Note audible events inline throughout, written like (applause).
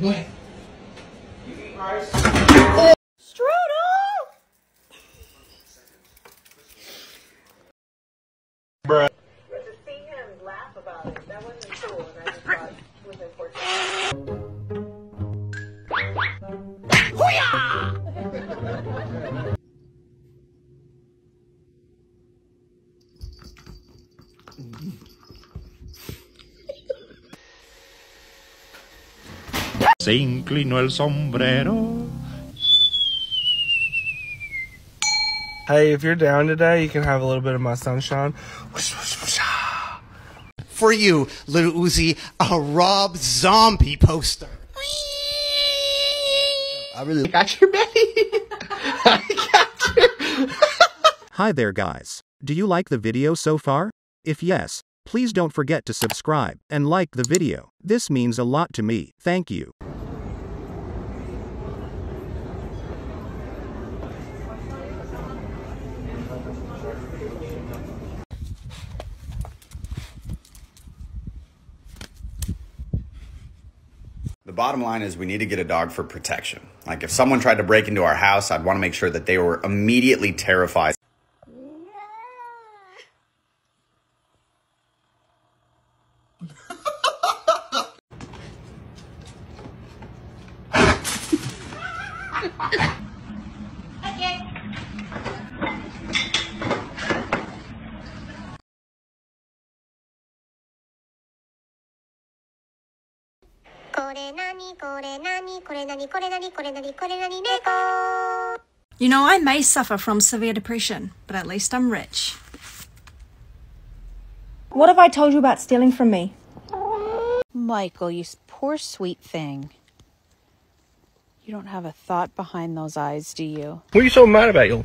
Go ahead. But Se inclinó el sombrero. Hey, if you're down today, you can have a little bit of my sunshine. For you, little Uzi, a Rob Zombie poster. I really Got your belly. (laughs) Hi there guys. Do you like the video so far? If yes, please don't forget to subscribe and like the video. This means a lot to me. Thank you. The bottom line is we need to get a dog for protection. Like if someone tried to break into our house, I'd want to make sure that they were immediately terrified. You know, I may suffer from severe depression, but at least I'm rich. What have I told you about stealing from me? Michael, you poor sweet thing. You don't have a thought behind those eyes, do you? What are you so mad about, you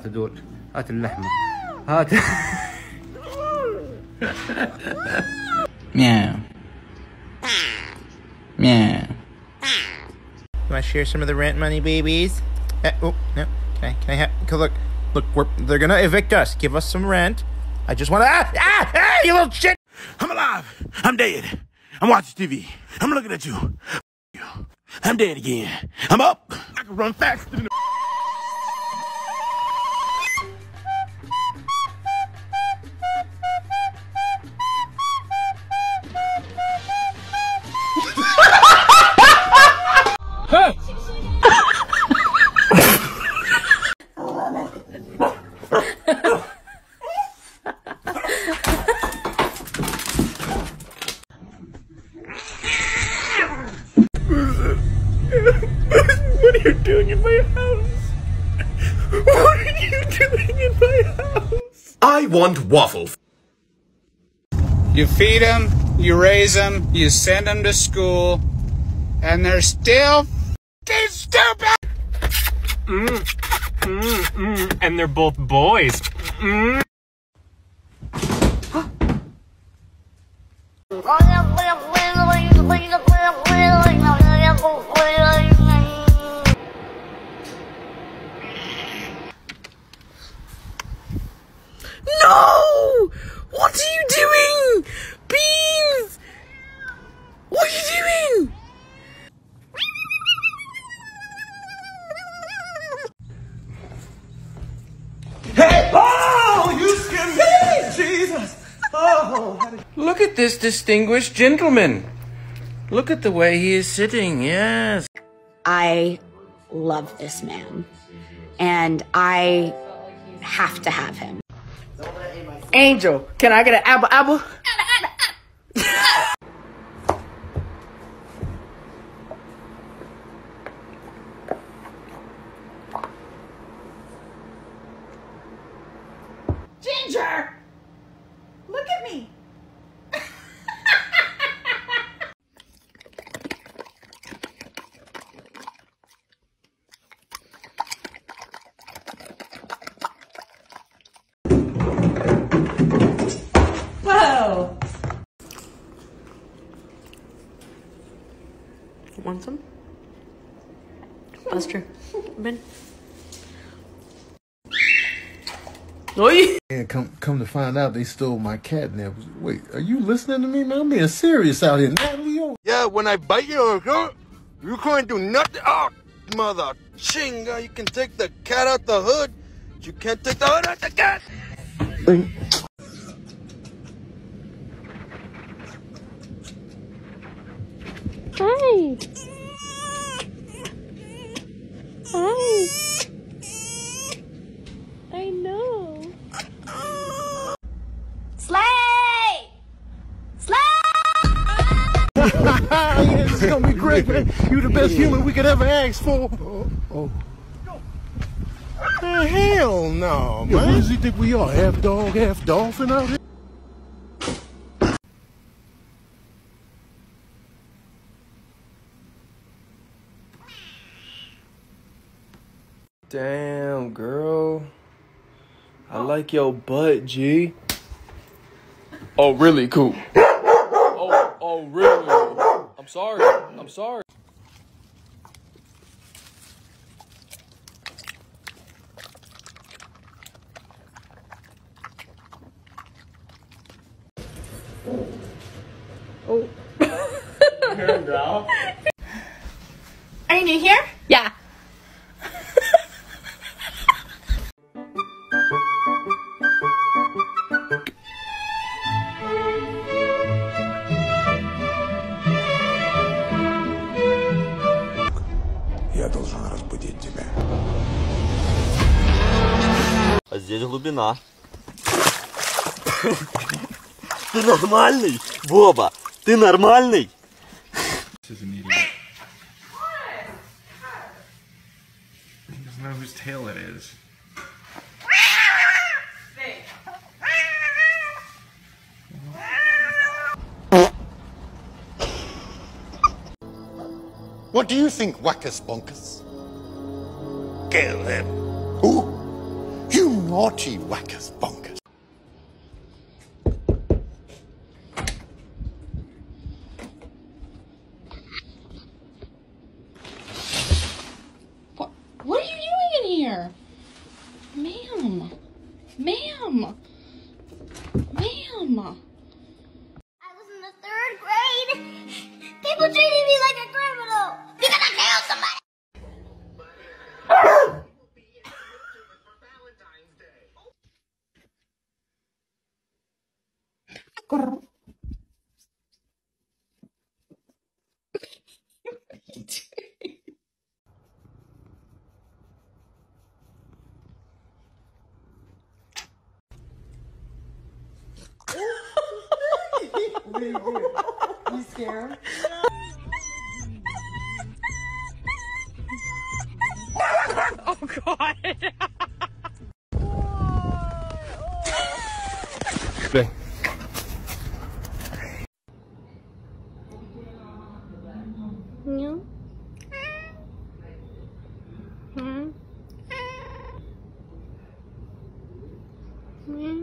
هات دول هات اللحمة هات Meow. Meow. You want to share some of the rent money, babies? Uh, oh no! Can I? Can I have? Cause look, look, we're, they're gonna evict us. Give us some rent. I just want to. Ah, ah, ah! You little shit! I'm alive. I'm dead. I'm watching TV. I'm looking at you. F- you. I'm dead again. I'm up. I can run faster than. want waffles. You feed them, you raise them, you send them to school, and they're still f***ing stupid. Mm, mm, mm. And they're both boys. Mm. This distinguished gentleman. Look at the way he is sitting, yes. I love this man, and I have to have him. Angel, can I get an apple apple? Want some? Buster. Ben. Oi! And come come to find out, they stole my catnip. Wait, are you listening to me, man? I'm being serious out here, Natalie. yo. Yeah, when I bite you, you can't do nothing. Oh, mother chinga, you can take the cat out the hood. but You can't take the hood out the cat. Hi. Hi. I know. Slay! Slay! yeah, (laughs) this is gonna be great, man. You the best human we could ever ask for. Oh, oh. Man, hell no, man. What does he think we are? Half dog, half dolphin out here? Damn, girl. I oh. like your butt, G. Oh, really cool. Oh, oh, really? I'm sorry. I'm sorry. А здесь глубина. Ты нормальный, Боба? Ты нормальный? He doesn't know whose tail it is. What do you think, Wackus Bonkus? Kill him. Naughty Wackus Bonkus. You scared? oh God. No. Hmm. Hmm.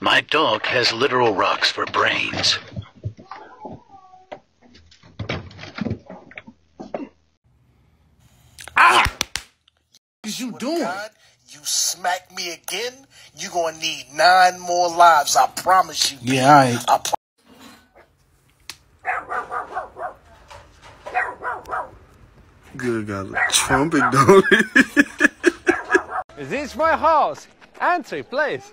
My dog has literal rocks for brains. Ah! What you doing? you smack me again, you gonna need nine more lives. I promise you. Yeah, alright. I pro- Good God, a trumpet, don't it? (laughs) Is this my house? Answer, please.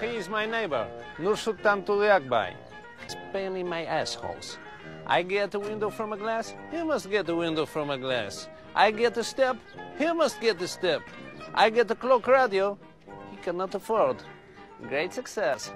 He is my neighbor, Nursultan Tulyakbay. Spaining my assholes. I get a window from a glass, he must get a window from a glass. I get a step, he must get a step. I get a clock radio, he cannot afford. Great success.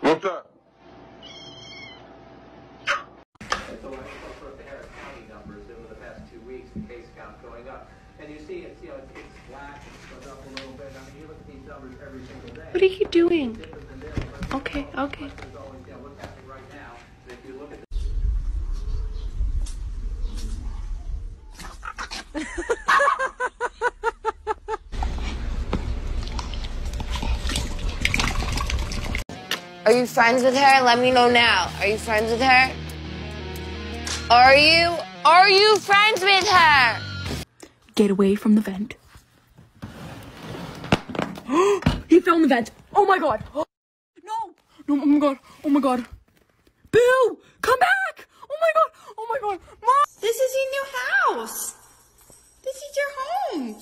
What's up? And you see, it's, you know, it's, it's black, it's goes up a little bit. I mean, you look at these numbers every single day. What are you doing? Different than this. Okay, okay. Are you friends with her? Let me know now. Are you friends with her? Are you? Are you friends with her? Get away from the vent. (gasps) (gasps) (gasps) he fell in the vent. Oh my god. (gasps) No. No, oh my god. Oh my god. Boo! Come back! Oh my god. Oh my god. Mom! This is your new house. This is your home.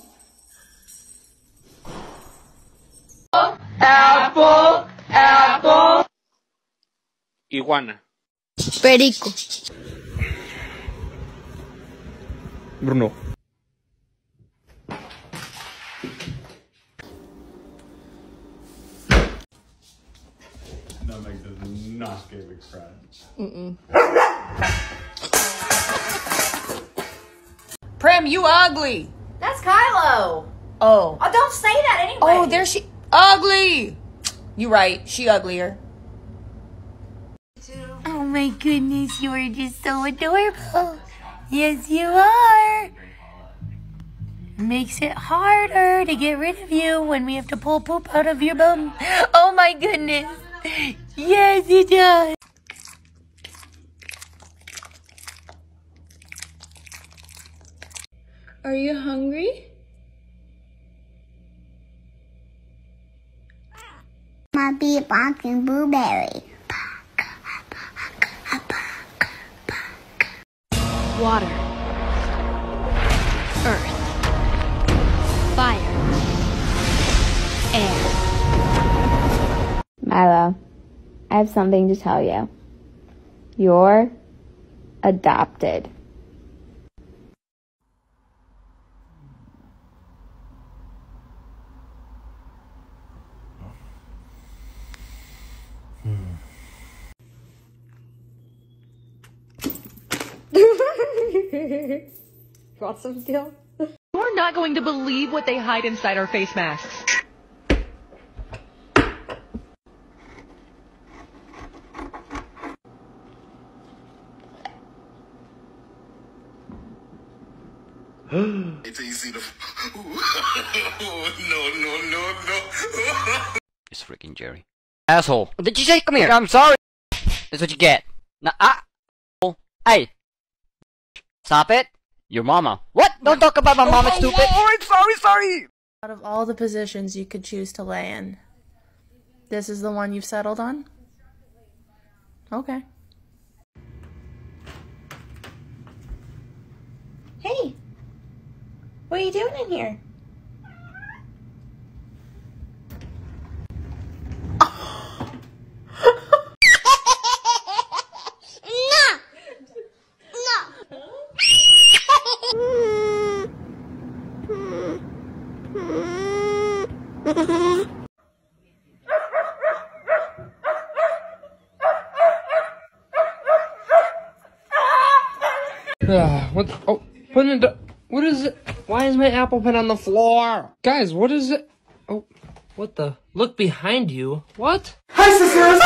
Apple, apple. Iguana. Perico. Bruno. Prim, you ugly. That's Kylo. Oh. Oh, don't say that anyway. Oh, there she ugly. You right. She uglier. Oh my goodness, you're just so adorable. Yes, you are. Makes it harder to get rid of you when we have to pull poop out of your bum. (gasps) Oh my goodness. Yes, it does. Are you hungry? My be barking blueberry. Water. Earth. Fire. Air. Milo, I have something to tell you. You're adopted. Want some still? You're not going to believe what they hide inside our face masks. (gasps) it's easy to. (laughs) no, no, no, no. (laughs) It's freaking Jerry. Asshole. Did you say come here? I'm sorry. That's what you get. Now, ah. Hey. Stop it. Your mama. What? Don't talk about my mama, oh, stupid. Oh, Alright, sorry, sorry. Out of all the positions you could choose to lay in, this is the one you've settled on? Okay. Hey, what are you doing in here? Ah, what? Oh, put it. What is it? Why is my apple pen on the floor? Guys, what is it? Oh, what the? Look behind you. What? Hi, sisters.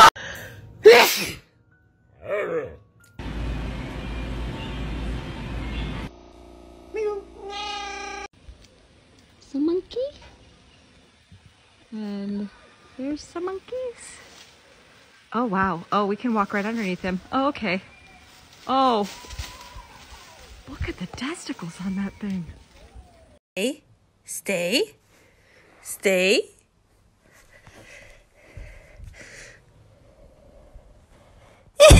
Some monkey. And here's some monkeys. Oh, wow. Oh, we can walk right underneath him. Oh, okay. Oh. Look at the testicles on that thing. Stay. Stay. Stay. (laughs)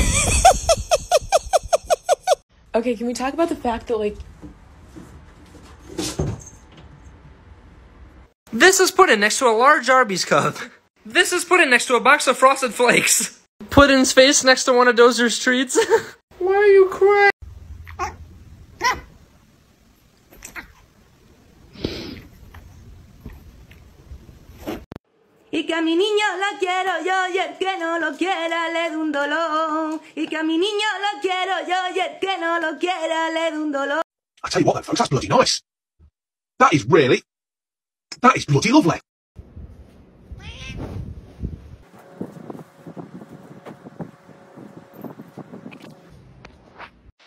Okay, can we talk about the fact that, like, This is put in next to a large Arby's cup. This is put in next to a box of Frosted Flakes. Put in face next to one of Dozer's treats. (laughs) Why are you crying? Y que a mi niño lo quiero yo y el que no lo quiera le un dolor. Y que a mi niño lo quiero yo y el que no lo quiera le un dolor. I tell you what folks, that's bloody nice. That is really, that is bloody lovely.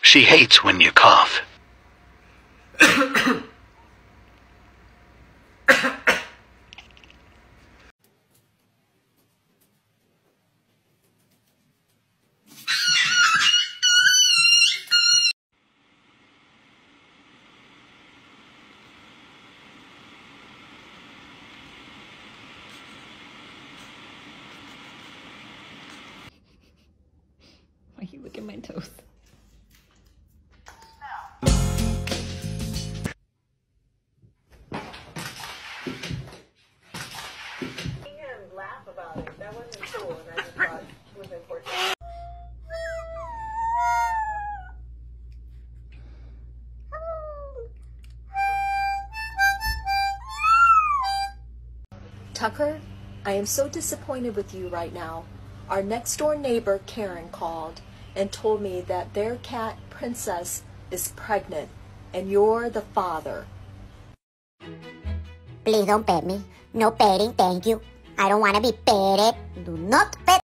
She hates when you cough. (coughs) Tucker, I am so disappointed with you right now. Our next door neighbor, Karen, called and told me that their cat, Princess, is pregnant and you're the father. Please don't pet me. No petting, thank you. I don't want to be petted. Do not pet.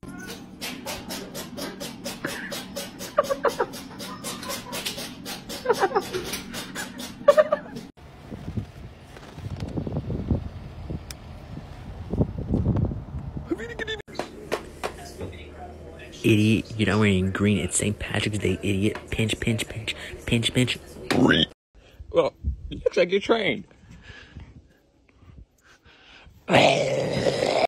(laughs) Idiot, you're not wearing green. It's St. Patrick's Day, idiot. Pinch, pinch, pinch, pinch, pinch. Green. Well, you check your train. Hey,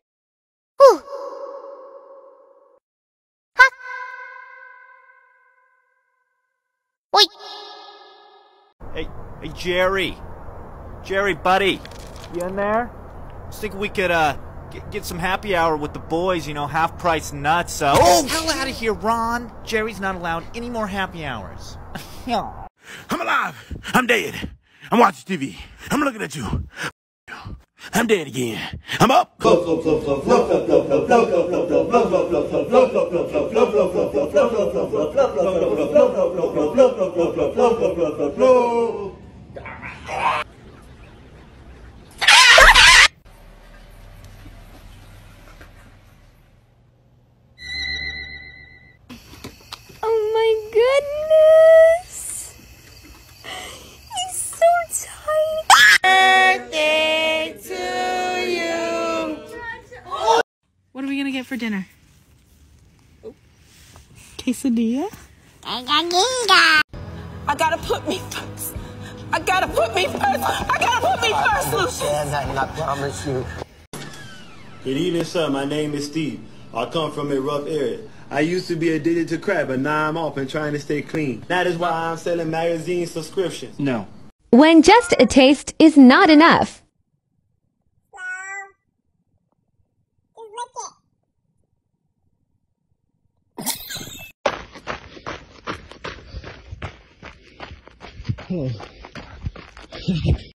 hey, Jerry. Jerry, buddy. You in there? I was thinking we could, uh, get, get some happy hour with the boys, you know, half price nuts, so. Oh, hell out of here, Ron! Jerry's not allowed any more happy hours. I'm alive. I'm dead. I'm watching TV. I'm looking at you. I'm dead again. I'm up. Are we gonna get for dinner? Oh. Quesadilla? I gotta put me first. I gotta put me first. I gotta put me first, Lucius. I promise you. Good evening, sir. My name is Steve. I come from a rough area. I used to be addicted to crack, but now I'm off and trying to stay clean. That is why I'm selling magazine subscriptions. No. When just a taste is not enough. (laughs) home.